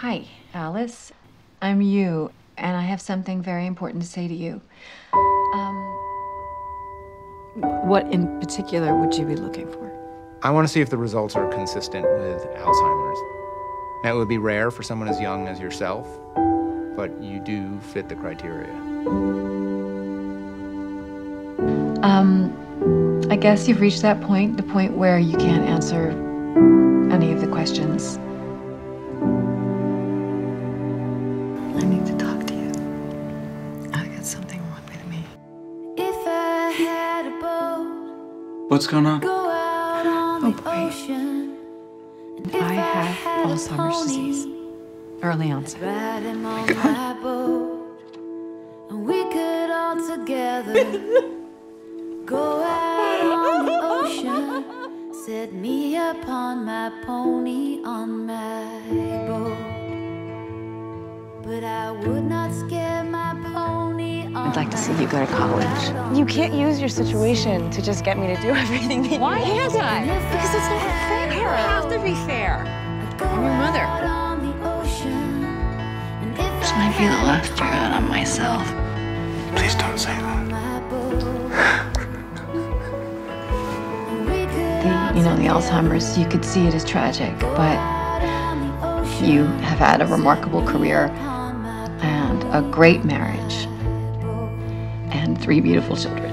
Hi, Alice. I'm you, and I have something very important to say to you. Um, what in particular would you be looking for? I want to see if the results are consistent with Alzheimer's. Now, it would be rare for someone as young as yourself, but you do fit the criteria. Um, I guess you've reached that point, the point where you can't answer any of the questions. What's going on? go out on Oh, the boy. ocean. And I have Alzheimer's disease. Early onset. Ride him my boat, and we could all together go out on the ocean. Set me upon my pony on my boat, but I would not scare my pony. On I'd like to see you go to college. You can't use your situation to just get me to do everything that Why you can't I? Because it's not fair. You have to be fair. I'm your mother. This might be the last drag on myself. Please don't say that. The, you know, the Alzheimer's, you could see it as tragic, but you have had a remarkable career and a great marriage and three beautiful children.